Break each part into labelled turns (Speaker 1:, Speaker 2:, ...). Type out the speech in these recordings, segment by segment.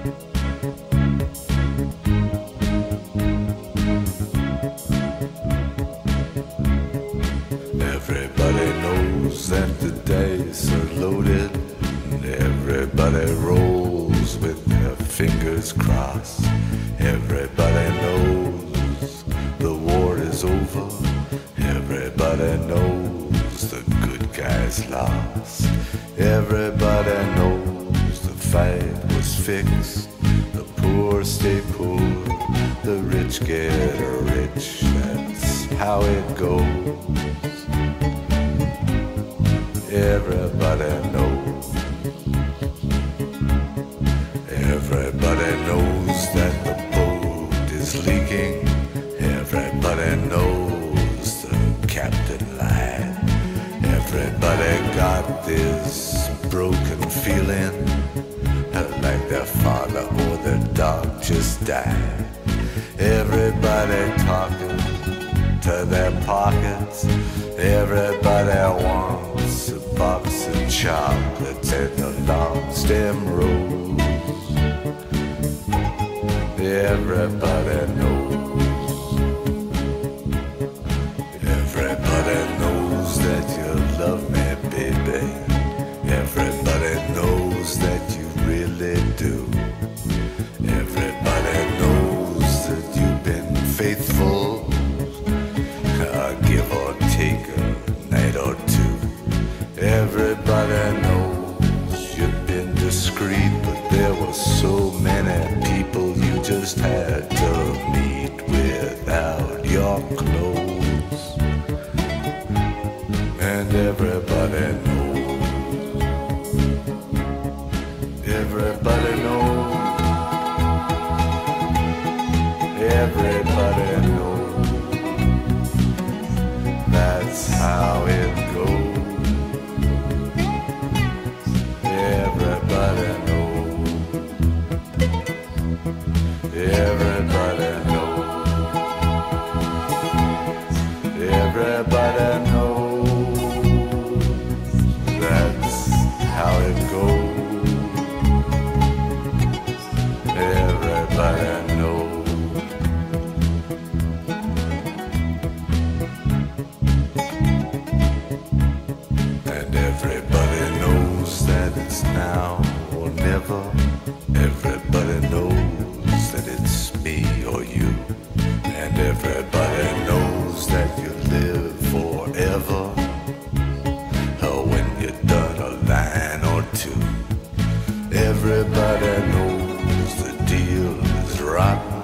Speaker 1: Everybody knows that the dice are loaded. Everybody rolls with their fingers crossed. Everybody knows the war is over. Everybody knows the good guys lost. Everybody fight was fixed. The poor stay poor, the rich get rich. That's how it goes. Everybody knows. Everybody knows that the boat is leaking. Everybody knows the captain lied. Everybody got this broken feeling their father or their dog just died. Everybody talking to their pockets. Everybody wants a box of chocolates and a long stem rose. Everybody so many people you just had to meet without your clothes. And everybody knows. Everybody knows. Everybody Everybody knows that it's me or you. And everybody knows that you live forever. Or when you're done a line or two. Everybody knows the deal is rotten.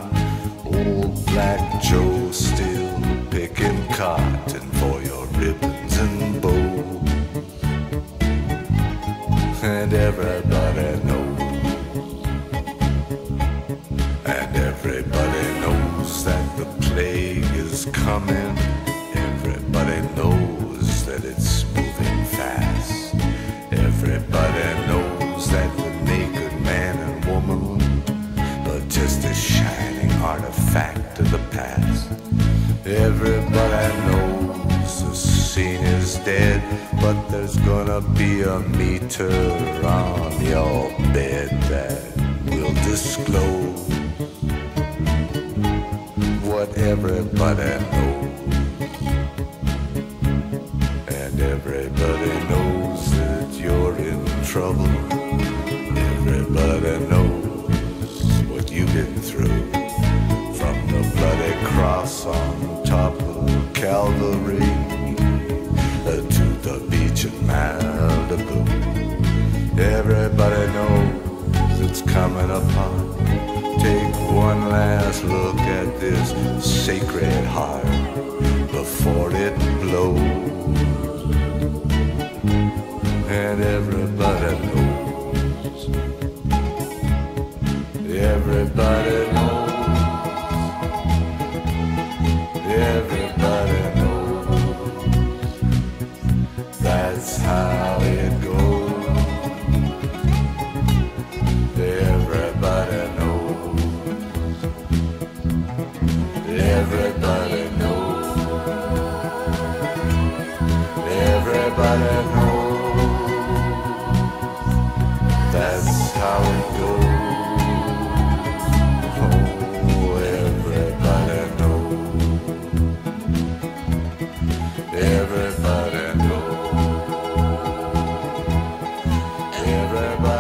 Speaker 1: Old Black Joe still picking cotton for your ribbons coming. Everybody knows that it's moving fast. Everybody knows that the naked man and woman are just a shining artifact of the past. Everybody knows the scene is dead, but there's gonna be a meter on your bed that will disclose everybody knows. And everybody knows that you're in trouble. Everybody knows what you've been through. From the bloody cross on top of Calvary uh, to the beach in Malibu. Everybody knows it's coming upon. Take one last look sacred heart before it blows. And everybody knows. Everybody knows. Never